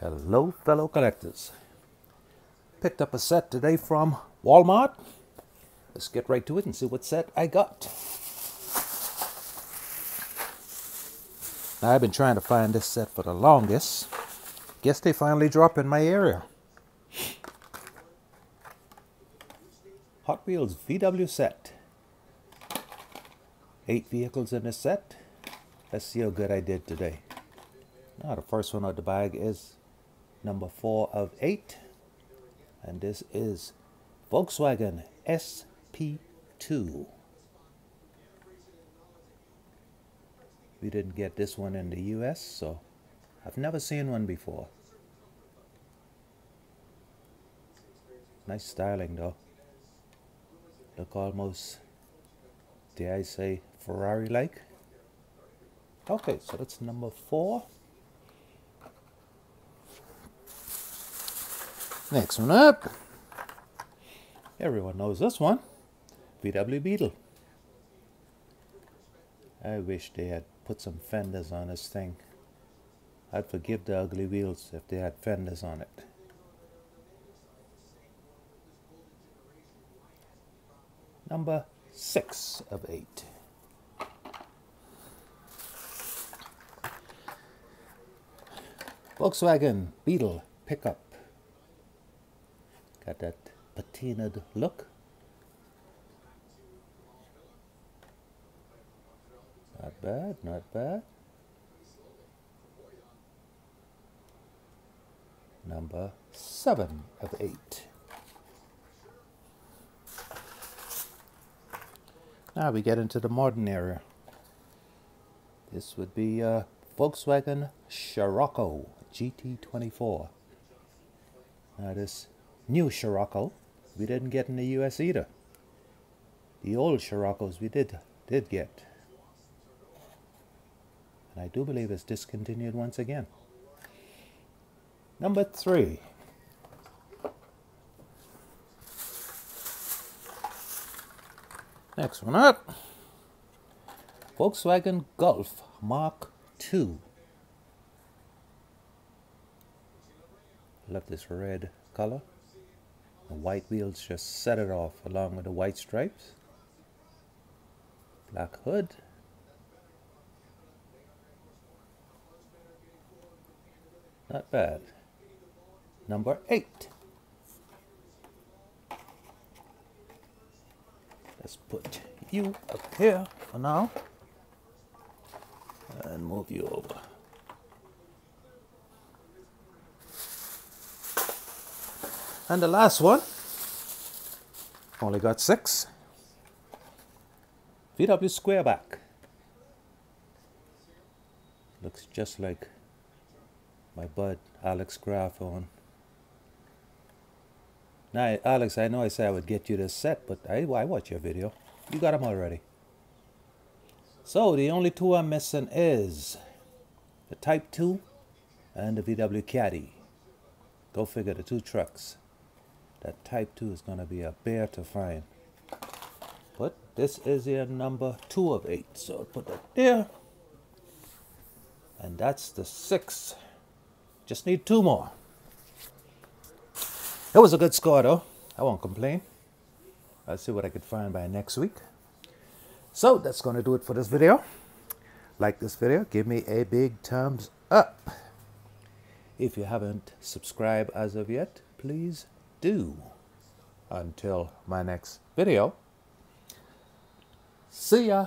Hello, fellow collectors. Picked up a set today from Walmart. Let's get right to it and see what set I got. Now, I've been trying to find this set for the longest. Guess they finally dropped in my area. Hot Wheels VW set. Eight vehicles in this set. Let's see how good I did today. Now, the first one out of the bag is number four of eight. And this is Volkswagen SP2. We didn't get this one in the US, so I've never seen one before. Nice styling though. Look almost, dare I say, Ferrari-like. Okay, so that's number four. Next one up. Everyone knows this one. VW Beetle. I wish they had put some fenders on this thing. I'd forgive the ugly wheels if they had fenders on it. Number six of eight. Volkswagen Beetle pickup. Got that patinaed look. Not bad, not bad. Number seven of eight. Now we get into the modern era. This would be a Volkswagen Scirocco GT24. Now this new Scirocco we didn't get in the US either. The old Sciroccos we did did get. And I do believe it's discontinued once again. Number three. Next one up. Volkswagen Golf Mark II. Love this red color. The white wheels just set it off along with the white stripes. Black hood. Not bad. Number eight. Let's put you up here for now and move you over. And the last one, only got six. VW Squareback. Looks just like my bud Alex Graf on. Now, Alex, I know I said I would get you this set, but I, I watch your video. You got them already. So, the only two I'm missing is the Type 2 and the VW Caddy. Go figure the two trucks that type 2 is going to be a bear to find. But this is your number 2 of 8. So put that there. And that's the 6. Just need two more. It was a good score though. I won't complain. I'll see what I could find by next week. So that's going to do it for this video. Like this video, give me a big thumbs up. If you haven't subscribed as of yet, please do until my next video. See ya.